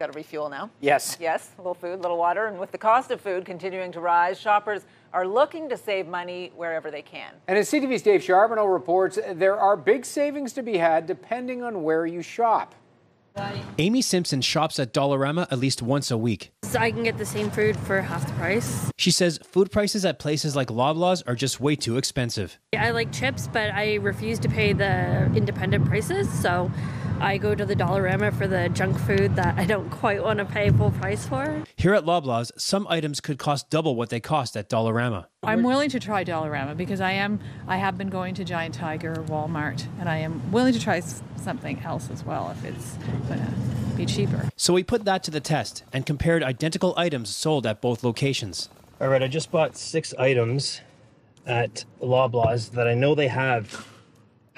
Got to refuel now. Yes. Yes, a little food, a little water. And with the cost of food continuing to rise, shoppers are looking to save money wherever they can. And as CTV's Dave Charbonneau reports, there are big savings to be had depending on where you shop. Amy Simpson shops at Dollarama at least once a week. So I can get the same food for half the price. She says food prices at places like Loblaws are just way too expensive. I like chips, but I refuse to pay the independent prices. So I go to the Dollarama for the junk food that I don't quite want to pay full price for. Here at Loblaws, some items could cost double what they cost at Dollarama. I'm willing to try Dollarama because I am I have been going to Giant Tiger, Walmart, and I am willing to try something else as well if it's going to be cheaper. So we put that to the test and compared identical items sold at both locations. All right, I just bought six items at Loblaws that I know they have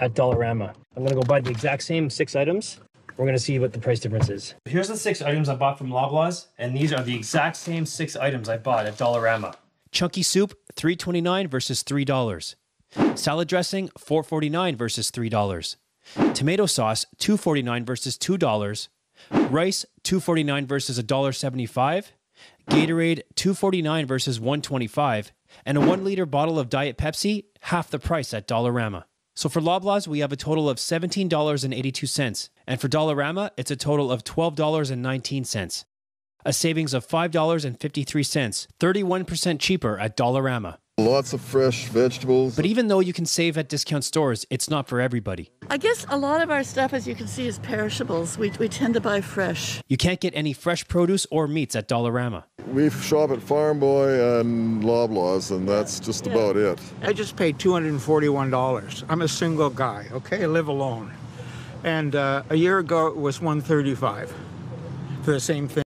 at Dollarama. I'm gonna go buy the exact same six items. We're gonna see what the price difference is. Here's the six items I bought from Loblaws, and these are the exact same six items I bought at Dollarama. Chunky soup, $3.29 versus $3. Salad dressing, $4.49 versus $3. Tomato sauce, $2.49 versus $2. Rice, $2.49 versus $1.75. Gatorade, $2.49 versus $1.25. And a one liter bottle of Diet Pepsi, half the price at Dollarama. So for Loblaws, we have a total of $17.82. And for Dollarama, it's a total of $12.19. A savings of $5.53, 31% cheaper at Dollarama. Lots of fresh vegetables. But even though you can save at discount stores, it's not for everybody. I guess a lot of our stuff, as you can see, is perishables. We, we tend to buy fresh. You can't get any fresh produce or meats at Dollarama. We shop at Farm Boy and Loblaws, and that's just yeah. about it. I just paid $241. I'm a single guy, okay? I live alone. And uh, a year ago, it was 135 for the same thing.